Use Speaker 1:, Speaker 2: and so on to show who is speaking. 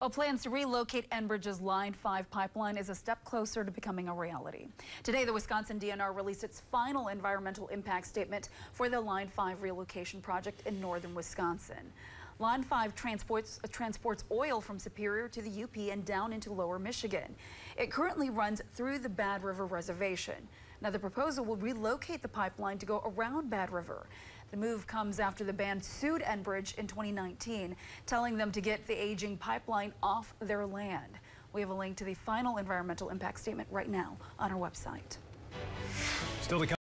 Speaker 1: Well, plans to relocate Enbridge's Line 5 pipeline is a step closer to becoming a reality. Today, the Wisconsin DNR released its final environmental impact statement for the Line 5 relocation project in northern Wisconsin. Line 5 transports, uh, transports oil from Superior to the UP and down into lower Michigan. It currently runs through the Bad River Reservation. Now, the proposal will relocate the pipeline to go around Bad River. The move comes after the band sued Enbridge in 2019, telling them to get the aging pipeline off their land. We have a link to the final environmental impact statement right now on our website.
Speaker 2: Still to come.